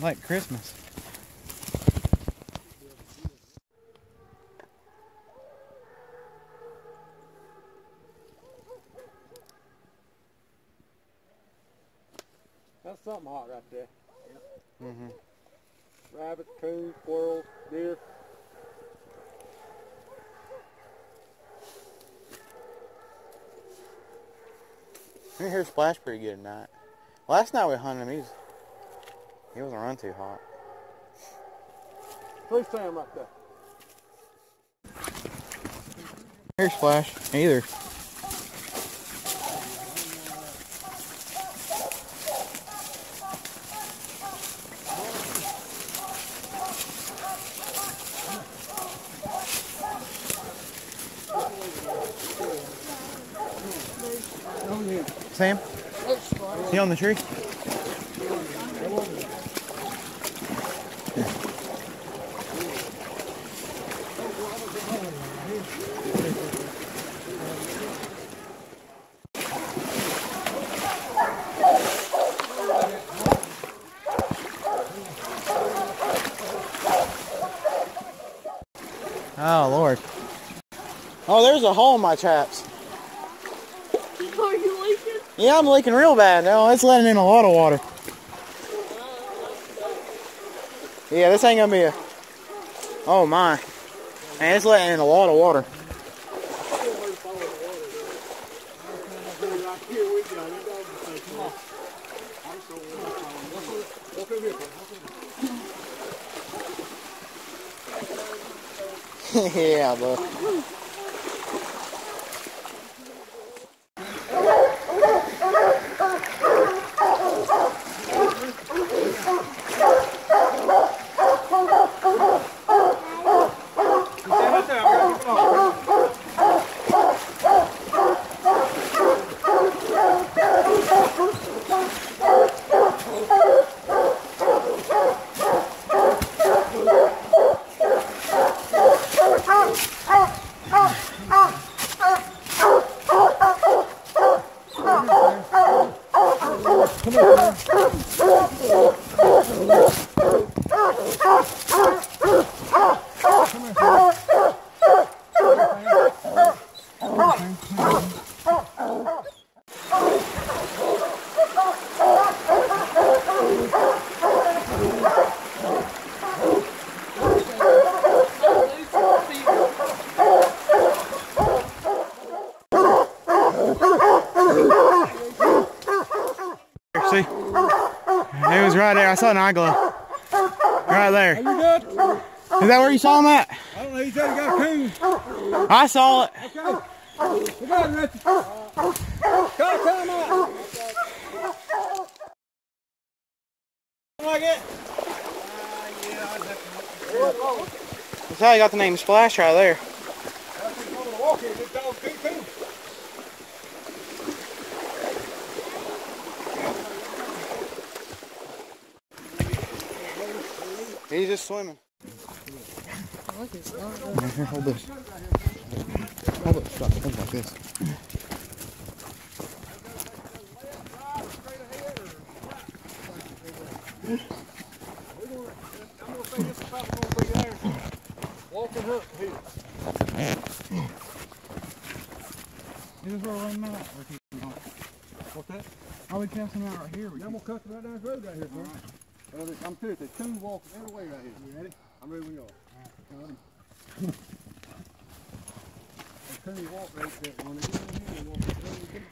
Like Christmas. That's something hot right there. Mm-hmm. Rabbits, coons, squirrels, deer. I hear Splash pretty good tonight. Last night we hunted him. He's he wasn't run too hot. Please Sam right there. Here's Splash. Either. Sam? He on the tree? Oh, Lord. Oh, there's a hole in my traps. Leaking? Yeah, I'm leaking real bad now. It's letting in a lot of water. Yeah, this ain't gonna be a. Oh my. Man, it's letting in a lot of water. yeah, bud. It was right there. I saw an eye glow. Right there. Is that where you saw him at? I don't know. You said you got a coon. I saw it. Okay. You got it, Richard. Got time out. Like it? That's how you got the name Splash right there. He's just swimming. Here, hold this. Hold it. Stop. Hold like this. Walking hook here. This is where we're running out. What's that? I'll be casting out right here. Yeah, I'm gonna cut right down the road right here, bro. I'm serious. There's two walking every way right here. You ready? I'm ready when you are. Walk right there. When they get in here, they walk right there.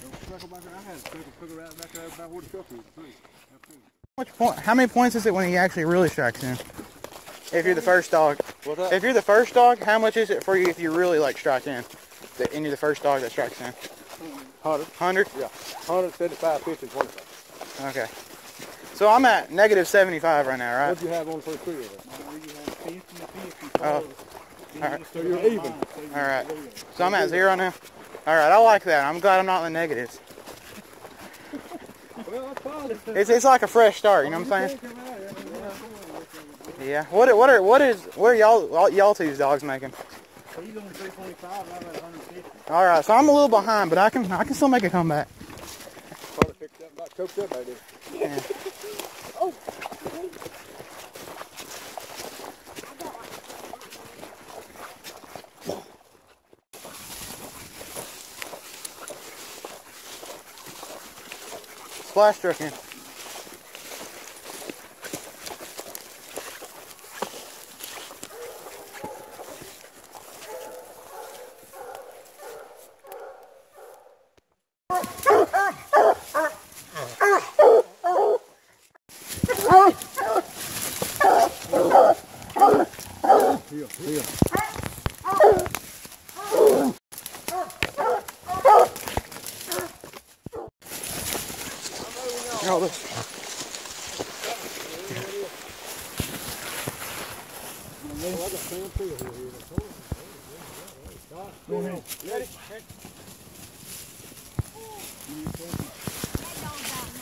They'll circle back around. I had to circle, circle right back about where the truck is. Three. Have two. Much point, how many points is it when he actually really strikes in? If you're the first dog. What's that? If you're the first dog, how much is it for you if you really like strike in? The, and you're the first dog that strikes in? Hundred. 100? Yeah. 175, 50, 25. Okay. So I'm at negative 75 right now, right? What do you have on for three of? Oh. oh. All right. So you're even. All right. So I'm at zero now? All right, I like that. I'm glad I'm not in the negatives. It's, it's like a fresh start, you know what I'm saying? Yeah. What what are what is what are y'all y'all two's dogs making? 325, 150. All right, so I'm a little behind, but I can I can still make a comeback. Probably picked up, coked up, I did. Yeah. Oh! Splash trucking. here, here.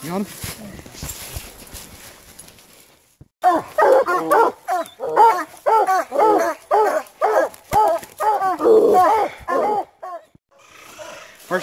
You got him? Oh.